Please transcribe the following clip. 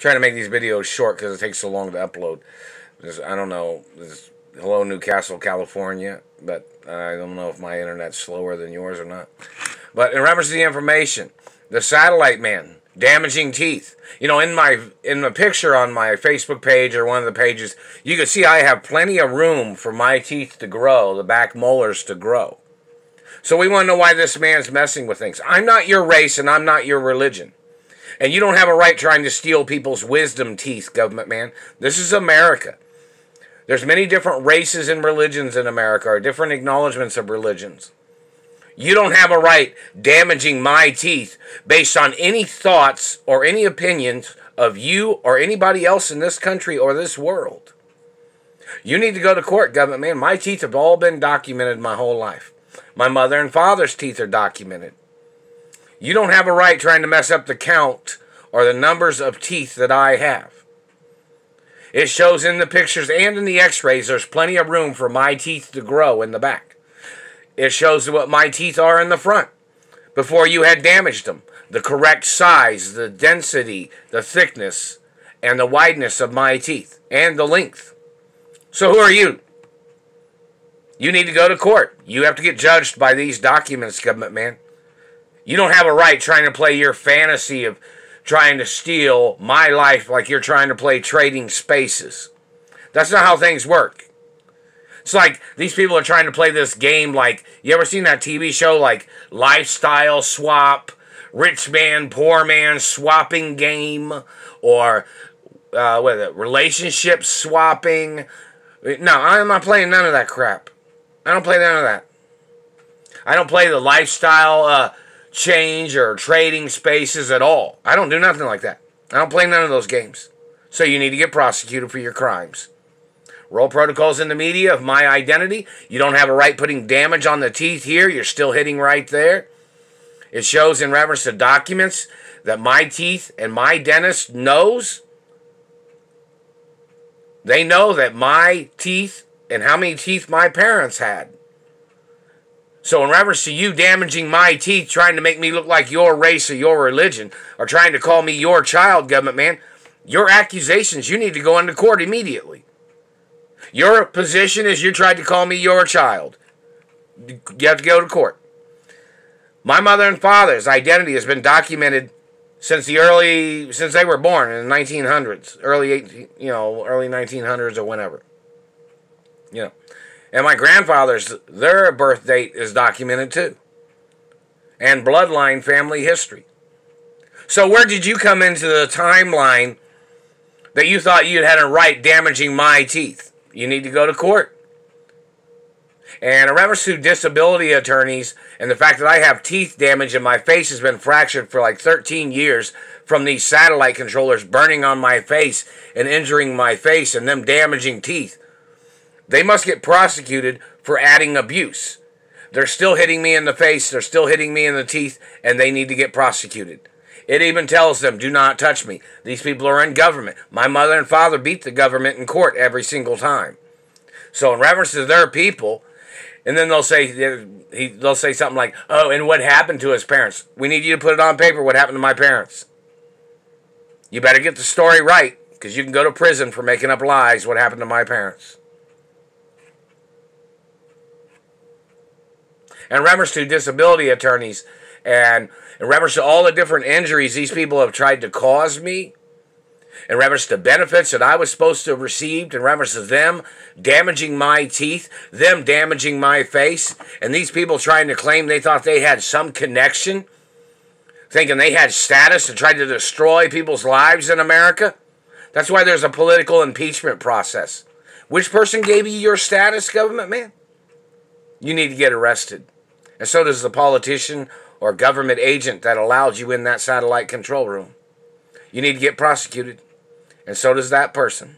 trying to make these videos short because it takes so long to upload. I don't know. There's, hello, Newcastle, California, but I don't know if my internet's slower than yours or not. But in reference to the information, the satellite man damaging teeth. You know, in my in the picture on my Facebook page or one of the pages, you can see I have plenty of room for my teeth to grow, the back molars to grow. So we want to know why this man's messing with things. I'm not your race and I'm not your religion. And you don't have a right trying to steal people's wisdom teeth, government man. This is America. There's many different races and religions in America, or different acknowledgments of religions. You don't have a right damaging my teeth based on any thoughts or any opinions of you or anybody else in this country or this world. You need to go to court, government man. My teeth have all been documented my whole life. My mother and father's teeth are documented. You don't have a right trying to mess up the count or the numbers of teeth that I have. It shows in the pictures and in the x rays there's plenty of room for my teeth to grow in the back. It shows what my teeth are in the front before you had damaged them. The correct size, the density, the thickness, and the wideness of my teeth, and the length. So who are you? You need to go to court. You have to get judged by these documents, government man. You don't have a right trying to play your fantasy of trying to steal my life like you're trying to play trading spaces. That's not how things work. It's like these people are trying to play this game like you ever seen that TV show like Lifestyle Swap, Rich Man, Poor Man Swapping Game, or uh, what is it, Relationship Swapping? No, I'm not playing none of that crap. I don't play none of that. I don't play the lifestyle uh, change or trading spaces at all. I don't do nothing like that. I don't play none of those games. So you need to get prosecuted for your crimes. Role protocols in the media of my identity. You don't have a right putting damage on the teeth here. You're still hitting right there. It shows in reference to documents that my teeth and my dentist knows. They know that my teeth and how many teeth my parents had. So, in reference to you damaging my teeth, trying to make me look like your race or your religion, or trying to call me your child, government man, your accusations, you need to go into court immediately. Your position is you tried to call me your child. You have to go to court. My mother and father's identity has been documented since the early since they were born in the 1900s, early 18, you know, early 1900s or whenever. You know. And my grandfather's their birth date is documented too. And bloodline family history. So where did you come into the timeline that you thought you had a right damaging my teeth? You need to go to court. And in reference to disability attorneys and the fact that I have teeth damage and my face has been fractured for like 13 years from these satellite controllers burning on my face and injuring my face and them damaging teeth, they must get prosecuted for adding abuse. They're still hitting me in the face, they're still hitting me in the teeth, and they need to get prosecuted. It even tells them, do not touch me. These people are in government. My mother and father beat the government in court every single time. So, in reference to their people, and then they'll say they'll say something like, "Oh, and what happened to his parents? We need you to put it on paper. What happened to my parents? You better get the story right, because you can go to prison for making up lies. What happened to my parents?" And reference to disability attorneys, and in reference to all the different injuries these people have tried to cause me, in reference to benefits that I was supposed to have received, in reference to them damaging my teeth, them damaging my face, and these people trying to claim they thought they had some connection, thinking they had status and tried to destroy people's lives in America. That's why there's a political impeachment process. Which person gave you your status, government man? You need to get arrested. And so does the politician or government agent that allowed you in that satellite control room. You need to get prosecuted. And so does that person.